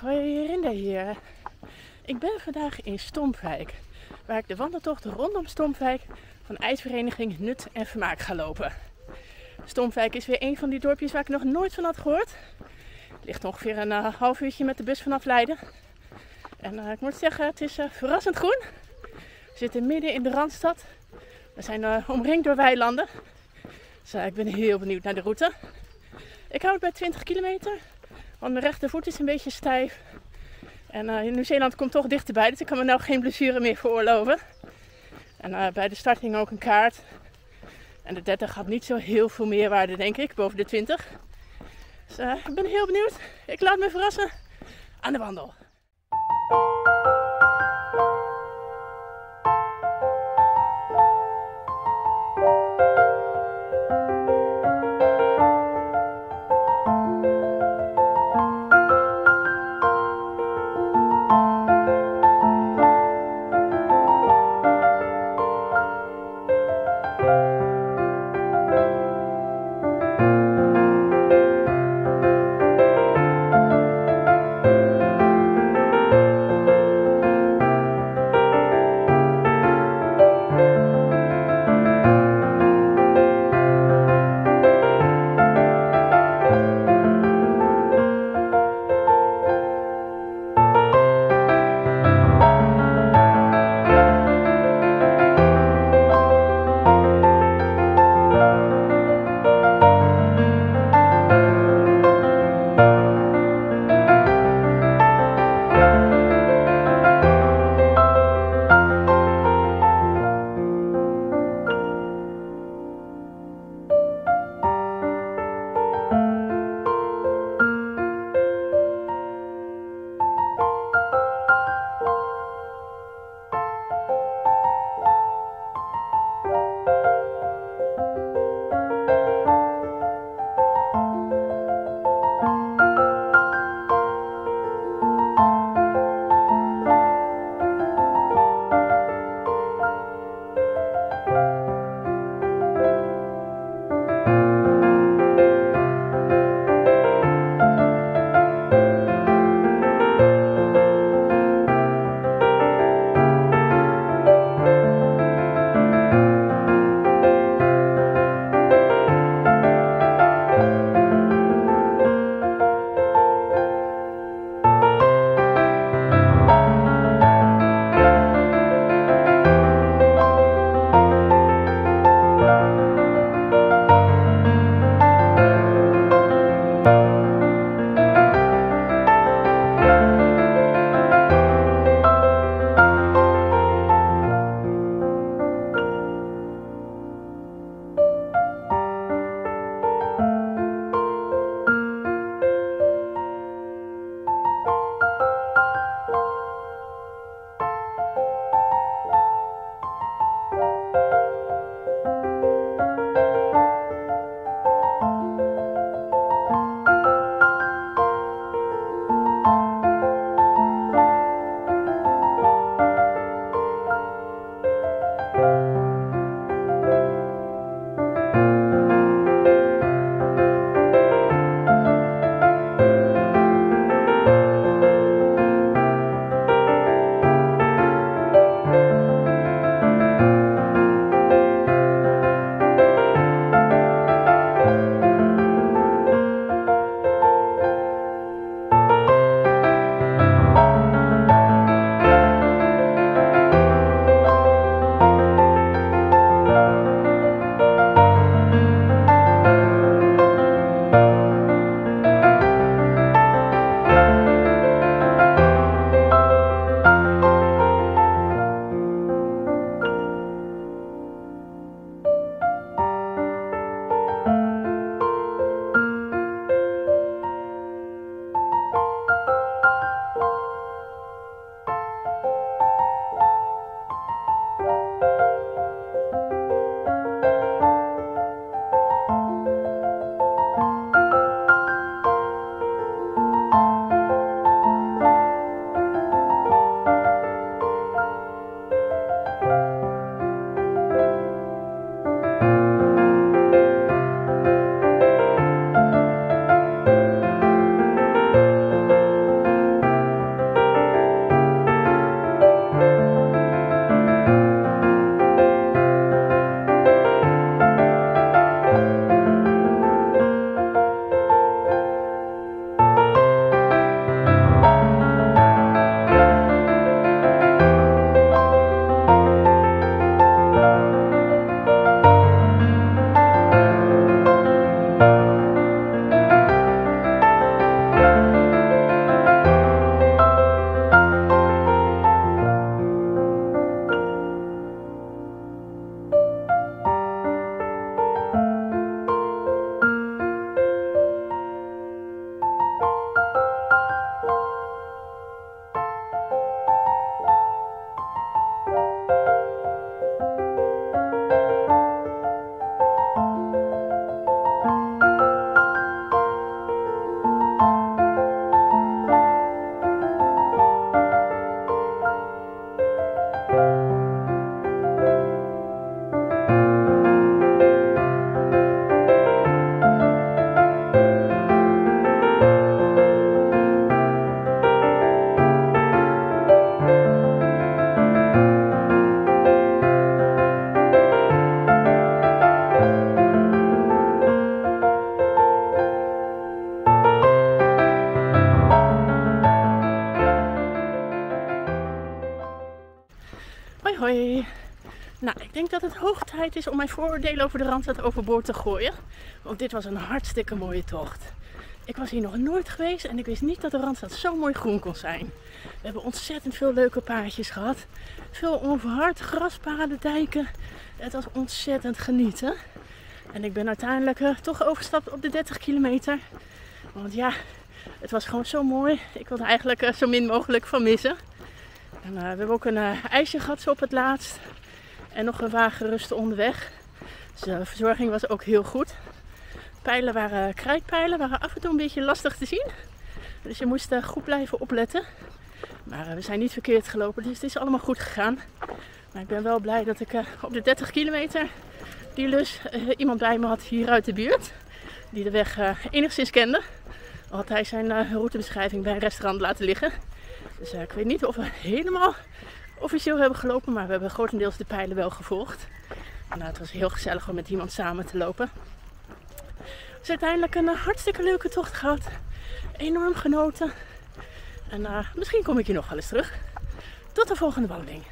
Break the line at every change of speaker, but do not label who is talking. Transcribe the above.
hoi Rinda hier. Ik ben vandaag in Stompwijk, waar ik de wandeltocht rondom Stompwijk van ijsvereniging Nut en Vermaak ga lopen. Stompwijk is weer een van die dorpjes waar ik nog nooit van had gehoord. Het ligt ongeveer een uh, half uurtje met de bus vanaf Leiden. En uh, ik moet zeggen, het is uh, verrassend groen. We zitten midden in de Randstad. We zijn omringd door weilanden. Dus ik ben heel benieuwd naar de route. Ik hou het bij 20 kilometer. Want mijn rechtervoet is een beetje stijf. En uh, Nieuw-Zeeland komt toch dichterbij, dus ik kan me nou geen blessure meer veroorloven. En uh, bij de start ging ook een kaart. En de 30 had niet zo heel veel meerwaarde, denk ik, boven de 20. Dus uh, ik ben heel benieuwd. Ik laat me verrassen aan de wandel. Ik denk dat het hoog tijd is om mijn vooroordelen over de Randstad overboord te gooien. Want dit was een hartstikke mooie tocht. Ik was hier nog nooit geweest en ik wist niet dat de Randstad zo mooi groen kon zijn. We hebben ontzettend veel leuke paadjes gehad. Veel onverhard, graspaden, dijken. Het was ontzettend genieten. En ik ben uiteindelijk uh, toch overgestapt op de 30 kilometer. Want ja, het was gewoon zo mooi. Ik wilde eigenlijk uh, zo min mogelijk van missen. En, uh, we hebben ook een ijsje gehad zo op het laatst. En nog een wagenrust onderweg. Dus de verzorging was ook heel goed. Pijlen waren krijtpijlen, waren af en toe een beetje lastig te zien. Dus je moest goed blijven opletten. Maar we zijn niet verkeerd gelopen, dus het is allemaal goed gegaan. Maar ik ben wel blij dat ik op de 30 kilometer die lus iemand bij me had hier uit de buurt. Die de weg enigszins kende. Al had hij zijn routebeschrijving bij een restaurant laten liggen. Dus ik weet niet of we helemaal officieel hebben gelopen, maar we hebben grotendeels de pijlen wel gevolgd. Nou, het was heel gezellig om met iemand samen te lopen. Dus uiteindelijk een hartstikke leuke tocht gehad. Enorm genoten. En uh, misschien kom ik hier nog wel eens terug. Tot de volgende wandeling.